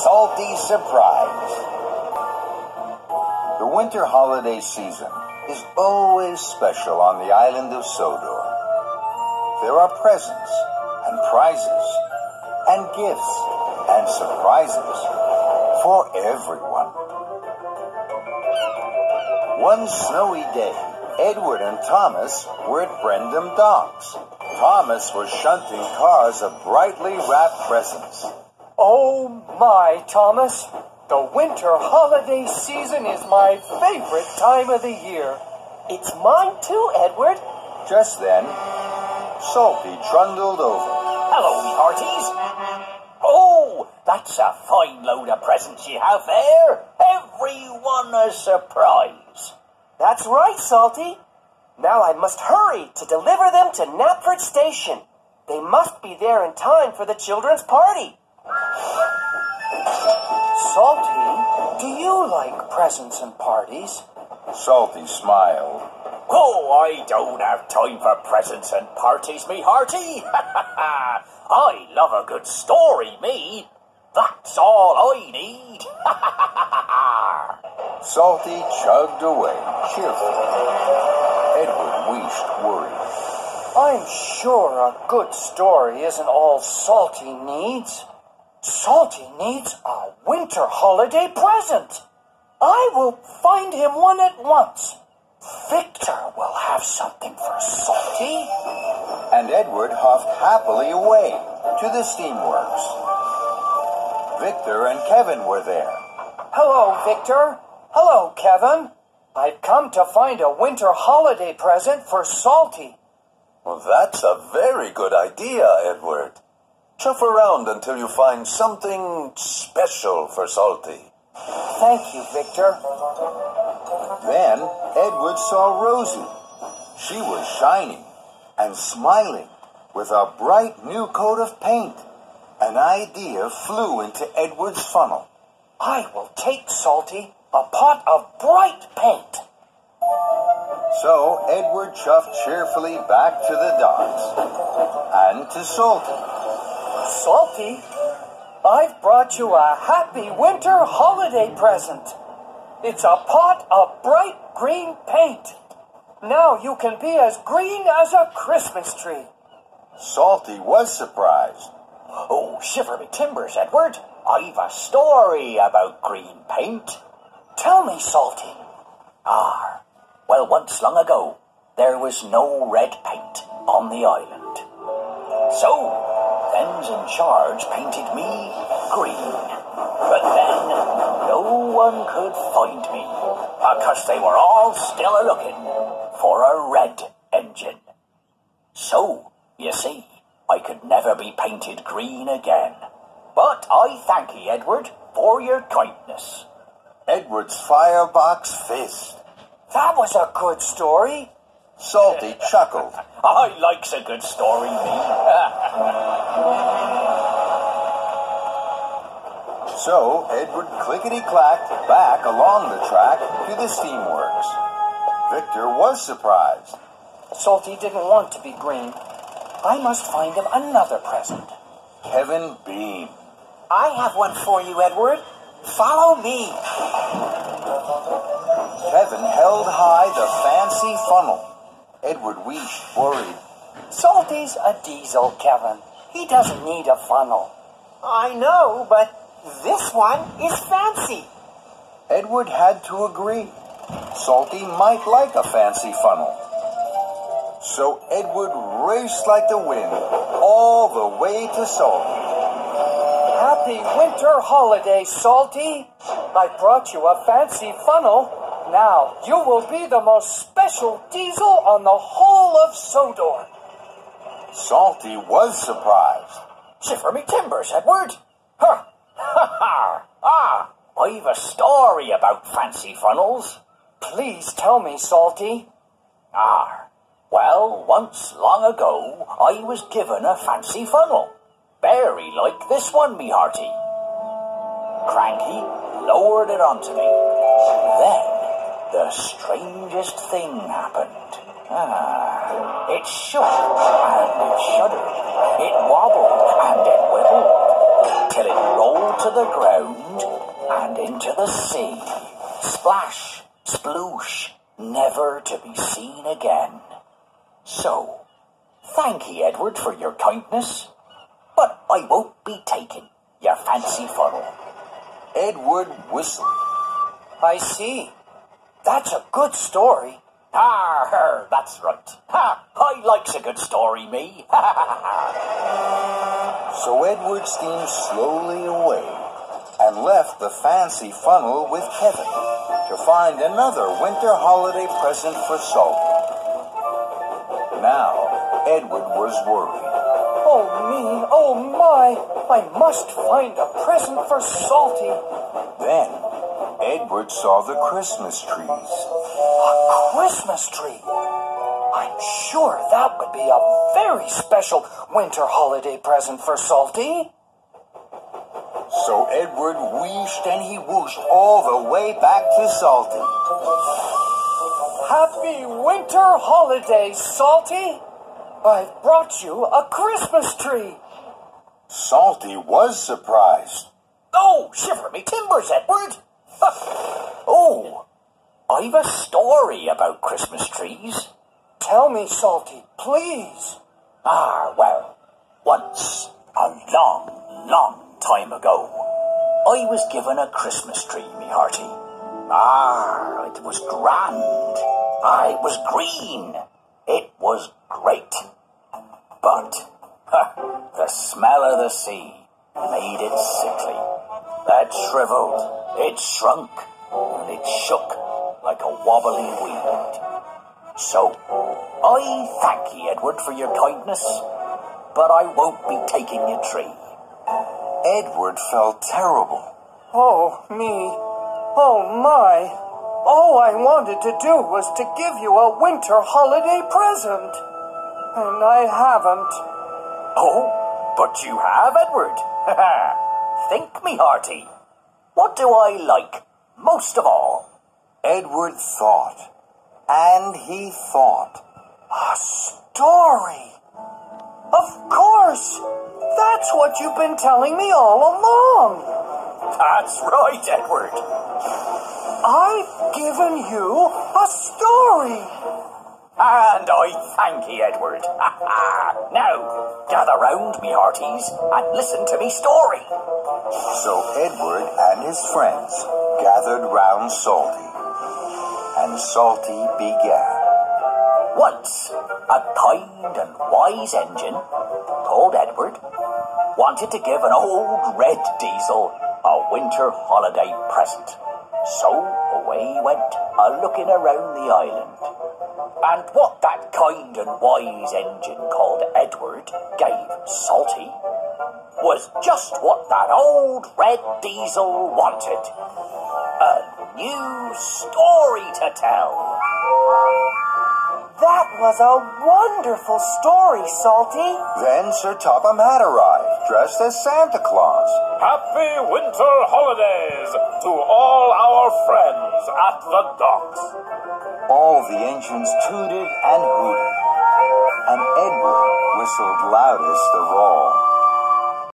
salty surprise. The winter holiday season is always special on the island of Sodor. There are presents and prizes and gifts and surprises for everyone. One snowy day, Edward and Thomas were at Brendam Docks. Thomas was shunting cars of brightly wrapped presents. Oh my, Thomas. The winter holiday season is my favorite time of the year. It's mine too, Edward. Just then, Salty trundled over. Hello, hearties. Oh, that's a fine load of presents you have there. Everyone a surprise. That's right, Salty. Now I must hurry to deliver them to Knapford Station. They must be there in time for the children's party. Salty, do you like presents and parties? Salty smiled. Oh, I don't have time for presents and parties, me hearty. I love a good story, me. That's all I need. Salty chugged away cheerfully. Edward wished worried. I'm sure a good story isn't all Salty needs. Salty needs a winter holiday present. I will find him one at once. Victor will have something for Salty. And Edward huffed happily away to the steamworks. Victor and Kevin were there. Hello, Victor. Hello, Kevin. I've come to find a winter holiday present for Salty. Well, that's a very good idea, Edward. Chuff around until you find something special for Salty. Thank you, Victor. Then Edward saw Rosie. She was shining and smiling with a bright new coat of paint. An idea flew into Edward's funnel. I will take Salty a pot of bright paint. So Edward chuffed cheerfully back to the docks and to Salty. Salty, I've brought you a happy winter holiday present. It's a pot of bright green paint. Now you can be as green as a Christmas tree. Salty was surprised. Oh, shiver me timbers, Edward. I've a story about green paint. Tell me, Salty. Ah, well, once long ago, there was no red paint on the island. So, them's in charge painted me green. But then, no one could find me, because they were all still a looking for a red engine. So, you see, I could never be painted green again. But I thank ye, Edward, for your kindness. Edward's firebox fist. That was a good story. Salty chuckled. I likes a good story, me. So Edward clickety-clacked back along the track to the steamworks. Victor was surprised. Salty didn't want to be green. I must find him another present. Kevin beamed. I have one for you, Edward. Follow me. Kevin held high the fancy funnel. Edward wished worried. Salty's a diesel, Kevin. He doesn't need a funnel. I know, but this one is fancy. Edward had to agree. Salty might like a fancy funnel. So Edward raced like the wind all the way to Salty. Happy winter holiday, Salty. I brought you a fancy funnel. Now you will be the most special diesel on the whole of Sodor. Salty was surprised. Shiver me timbers, Edward. Huh. Ha ha. Ah, I've a story about fancy funnels. Please tell me, Salty. Ah, well, once long ago, I was given a fancy funnel. Very like this one, me hearty. Cranky lowered it onto me. Then, the strangest thing happened. Ah, it shook and it shuddered. It wobbled and it wibbled till it rolled to the ground and into the sea. Splash, sploosh, never to be seen again. So, thank ye, Edward, for your kindness, but I won't be taking your fancy funnel. Edward whistled. I see. That's a good story. Ah, her, that's right. Ha, I likes a good story, me. So Edward steamed slowly away and left the fancy funnel with Kevin to find another winter holiday present for Salty. Now, Edward was worried. Oh me, oh my, I must find a present for Salty. Then, Edward saw the Christmas trees. A Christmas tree. I'm sure that would be a very special winter holiday present for Salty. So Edward wheeshed and he whooshed all the way back to Salty. Happy winter holidays, Salty. I've brought you a Christmas tree. Salty was surprised. oh, shiver me timbers, Edward. Oh, I've a story about Christmas trees. Tell me, Salty, please. Ah, well, once, a long, long time ago, I was given a Christmas tree, me hearty. Ah, it was grand. Ah, it was green. It was great. But, the smell of the sea made it sickly. It shriveled, it shrunk, and it shook like a wobbly weed. So, I thank ye, Edward, for your kindness, but I won't be taking your tree. Edward felt terrible. Oh, me. Oh, my. All I wanted to do was to give you a winter holiday present. And I haven't. Oh, but you have, Edward. Think me hearty. What do I like most of all? Edward thought, and he thought. A story. Of course. That's what you've been telling me all along. That's right, Edward. I've given you a story. And I thank ye, Edward. now, gather round, me hearties, and listen to me story. So Edward and his friends gathered round Salty, and Salty began. Once, a kind and wise engine called Edward wanted to give an old red diesel a winter holiday present. So away he went, a looking around the island. And what that kind and wise engine called Edward gave Salty was just what that old red diesel wanted. A new story to tell. That was a wonderful story, Salty. Then Sir Topham Hatt arrived, dressed as Santa Claus. Happy winter holidays to all our friends at the docks. All the engines tooted and hooted, and Edward whistled loudest of all.